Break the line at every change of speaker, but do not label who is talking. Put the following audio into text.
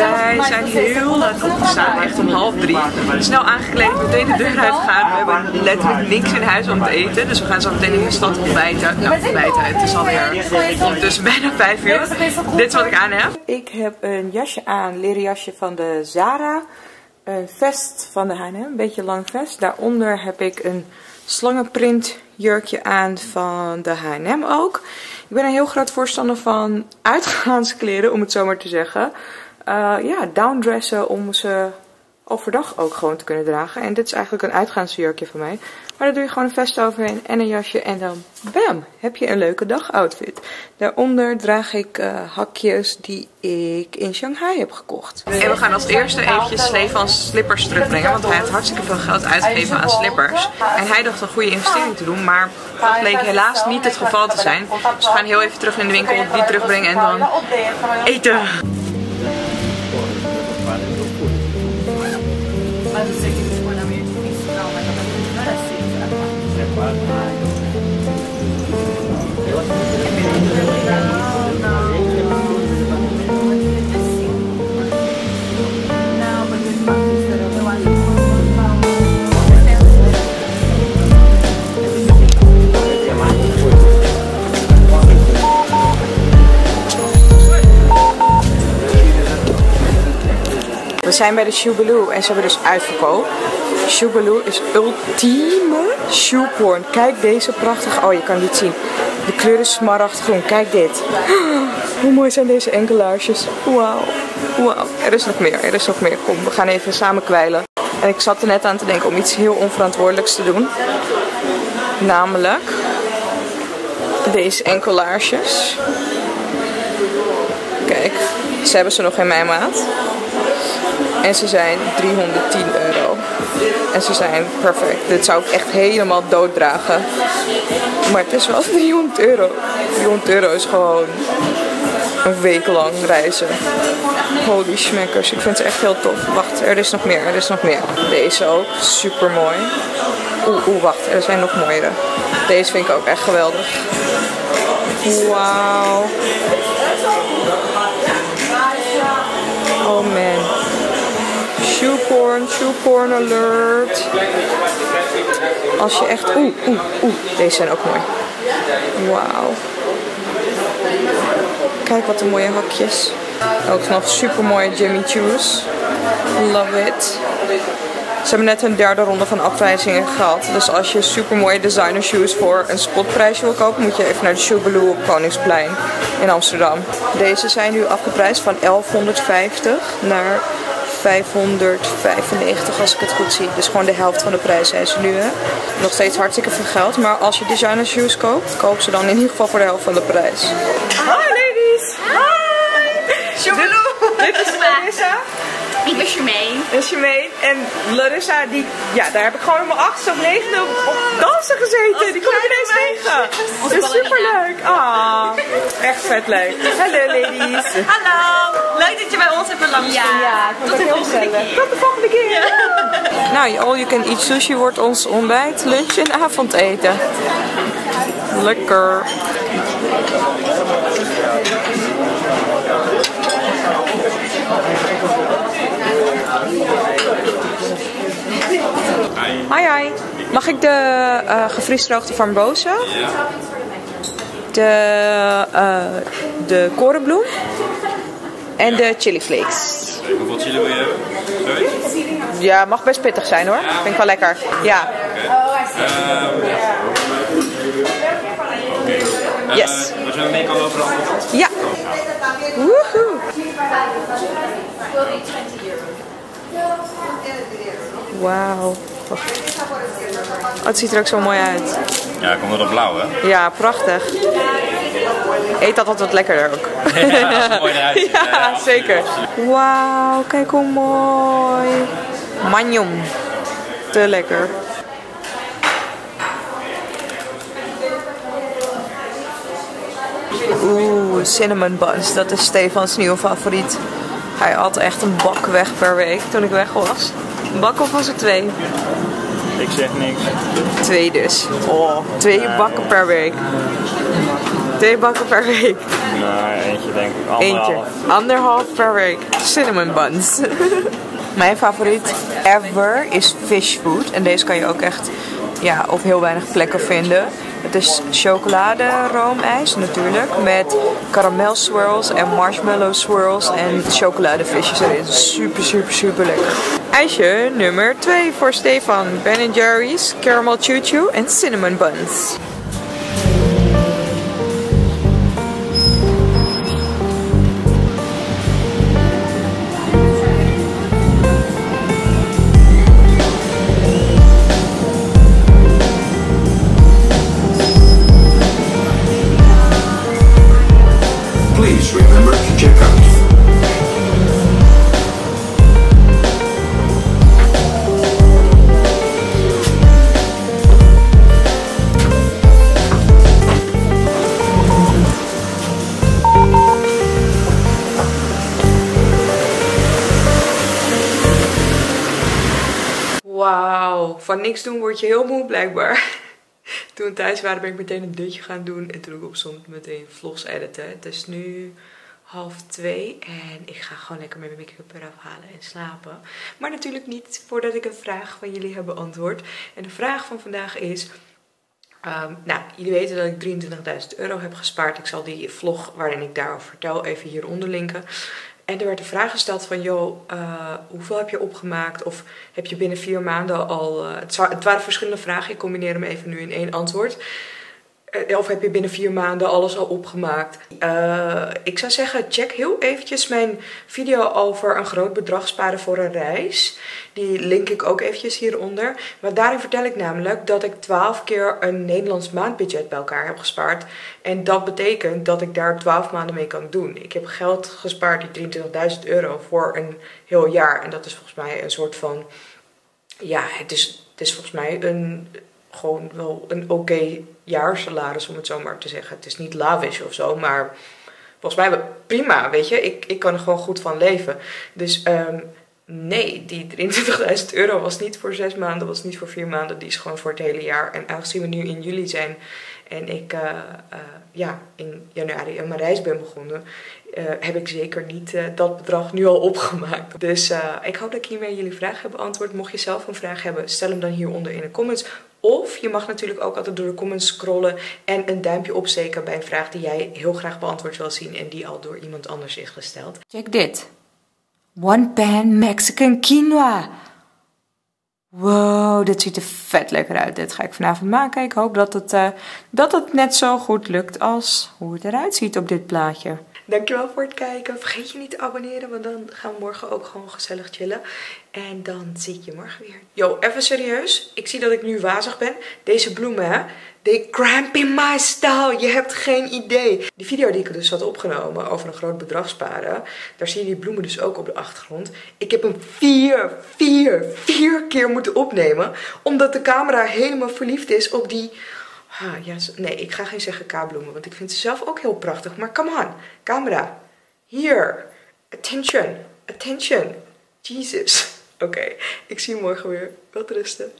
Wij zijn heel laat opgestaan, echt om half drie. Snel aangekleed, meteen de deur uitgegaan. We hebben letterlijk niks in huis om te eten. Dus we gaan zo meteen in de stad ontbijten. Nou, ontbijten. Het is alweer ondertussen bijna vijf uur. Dit is wat ik aan heb. Ik heb een jasje aan, leren jasje van de Zara. Een vest van de H&M, een beetje lang vest. Daaronder heb ik een slangenprint jurkje aan van de H&M ook. Ik ben een heel groot voorstander van uitgaanskleren, om het zo maar te zeggen. Uh, ja, downdressen om ze overdag ook gewoon te kunnen dragen. En dit is eigenlijk een uitgaansjurkje van mij. Maar daar doe je gewoon een vest overheen en een jasje en dan bam, heb je een leuke dagoutfit. Daaronder draag ik uh, hakjes die ik in Shanghai heb gekocht. En we gaan als eerste eventjes Stefans slippers terugbrengen, want hij heeft hartstikke veel geld uitgegeven aan slippers. En hij dacht een goede investering te doen, maar dat bleek helaas niet het geval te zijn. Dus we gaan heel even terug in de winkel, die terugbrengen en dan eten.
my
mind. Zijn bij de Shoebaloo en ze hebben dus uitverkoop. Shoebaloo is ultieme shoeporn. Kijk deze prachtige... Oh, je kan dit zien. De kleur is smaragdgroen. Kijk dit. Hoe mooi zijn deze enkelaarsjes. Wauw. Wauw. Er is nog meer. Er is nog meer. Kom, we gaan even samen kwijlen. En ik zat er net aan te denken om iets heel onverantwoordelijks te doen. Namelijk... Deze enkelaarsjes. Kijk, ze hebben ze nog in mijn maat. En ze zijn 310 euro. En ze zijn perfect. Dit zou ik echt helemaal dooddragen. Maar het is wel 300 euro. 300 euro is gewoon een week lang reizen. Holy schmeckers. Ik vind ze echt heel tof. Wacht, er is nog meer. Er is nog meer. Deze ook. Super mooi. Oeh, oeh, wacht. Er zijn nog mooiere. Deze vind ik ook echt geweldig. Wauw. Oh man. Shoeporn, shoeporn alert. Als je echt... Oeh, oeh, oeh. Deze zijn ook mooi. Wauw. Kijk wat een mooie hakjes. Ook nog super mooie Jimmy Choos. Love it. Ze hebben net een derde ronde van afwijzingen gehad. Dus als je super mooie designer shoes voor een spotprijsje wil kopen, moet je even naar de Shoebaloo op Koningsplein in Amsterdam. Deze zijn nu afgeprijsd van 1150 naar 595 als ik het goed zie. Dus gewoon de helft van de prijs zijn ze nu. Hè. Nog steeds hartstikke veel geld. Maar als je designer shoes koopt, koop ze dan in ieder geval voor de helft van de prijs. En Charmaine. En Larissa, die, ja, daar heb ik gewoon om mijn achtste of negende op, op dansen gezeten. Die kwam ik ineens tegen. Dat is super leuk. Ah, echt vet leuk. Hallo ladies.
Hallo. Leuk dat je bij ons hebt belangrijk. Ja,
Tot de volgende keer. Tot de volgende keer. Nou, all you can eat sushi wordt ons ontbijt, lunch en avondeten. Lekker. Mag ik de uh, gevriesdroogde frambozen?
Ja.
De, uh, de korenbloem en de chili flakes.
Hoeveel chili wil je hebben? Zoiets?
Ja, mag best pittig zijn hoor. Vind ik wel lekker. Ja.
Ehm, Oké.
Yes.
Eh, we mee kan lopen, dan
Ja. Woehoe. Wauw. Wacht. Oh, het ziet er ook zo mooi uit.
Ja, komt er op blauw, hè?
Ja, prachtig. Eet dat altijd wat lekkerder ook.
Ja, mooi eruit.
Ja, zeker. Wauw, kijk hoe mooi. Manion. Te lekker. Oeh, cinnamon buns. Dat is Stefans nieuwe favoriet. Hij had echt een bak weg per week toen ik weg was. Een bak of was het twee?
Ik zeg niks.
Twee dus. Oh, twee bakken per week. theebakken per week?
Nou, eentje denk ik
Eentje. Anderhalf per week. Cinnamon buns. Mijn favoriet ever is fish food. En deze kan je ook echt ja, op heel weinig plekken vinden. Het is chocolade roomijs natuurlijk. Met caramel swirls en marshmallow swirls en chocoladevisjes erin. Super, super, super lekker. IJsje nummer 2 voor Stefan. Ben Jerry's, caramel choo choo en cinnamon buns. Van niks doen word je heel moe blijkbaar. Toen we thuis waren ben ik meteen een dutje gaan doen en toen ik opstond meteen vlogs editen. Het is nu half twee en ik ga gewoon lekker mijn make-up eraf halen en slapen. Maar natuurlijk niet voordat ik een vraag van jullie heb beantwoord. En de vraag van vandaag is... Ehm, nou, jullie weten dat ik 23.000 euro heb gespaard. Ik zal die vlog waarin ik daarover vertel even hieronder linken. En er werd de vraag gesteld van, joh, eh, hoeveel heb je opgemaakt? Of heb je binnen vier maanden al... eh, het, wa- het waren verschillende vragen, ik combineer hem even nu in één antwoord. Eh, Of heb je binnen vier maanden alles al opgemaakt? Eh, ik zou zeggen, check heel eventjes mijn video over een groot bedrag sparen voor een reis. Die link ik ook eventjes hieronder. Maar daarin vertel ik namelijk dat ik 12 keer een Nederlands maandbudget bij elkaar heb gespaard. En dat betekent dat ik daar 12 maanden mee kan doen. Ik heb geld gespaard, die 23.000 euro, voor een heel jaar. En dat is volgens mij een soort van... Ja, het is, het is volgens mij een, gewoon wel een oké jaarsalaris, om het zo maar te zeggen. Het is niet lavish of zo, maar volgens mij prima, weet je. Ik, ik kan er gewoon goed van leven. Dus ehm, nee, die 23.000 euro was niet voor zes maanden, was niet voor vier maanden. Die is gewoon voor het hele jaar. En aangezien we nu in juli zijn en ik eh, eh, ja, in januari mijn reis ben begonnen, eh, heb ik zeker niet dat bedrag nu al opgemaakt. Dus ik hoop dat ik hiermee jullie vraag heb beantwoord. Mocht je zelf een vraag hebben, stel hem dan hieronder in de comments. Of je mag natuurlijk ook altijd door de comments scrollen en een duimpje opsteken bij een vraag die jij heel graag beantwoord wil zien en die al door iemand anders is gesteld.
Check dit. One pan Mexican quinoa. Wow, dit ziet er vet lekker uit. Dit ga ik vanavond maken. Ik hoop dat het, eh, dat het net zo goed lukt als hoe het eruit ziet op dit plaatje.
Dankjewel voor het kijken. Vergeet je niet te abonneren, want dan gaan we morgen ook gewoon gezellig chillen. En dan zie ik je morgen weer. Yo, even serieus. Ik zie dat ik nu wazig ben. Deze bloemen, hè. They cramp in my style. Je hebt geen idee. Die video die ik dus had opgenomen over een groot bedrag sparen. Daar zie je die bloemen dus ook op de achtergrond. Ik heb hem vier, vier, vier keer moeten opnemen. Omdat de camera helemaal verliefd is op die... Ah, nee, ik ga geen zeggen K-bloemen, want ik vind ze zelf ook heel prachtig. Maar come on, camera. Hier. Attention. Attention. Jesus. Oké, ik zie je morgen weer. Wat rusten.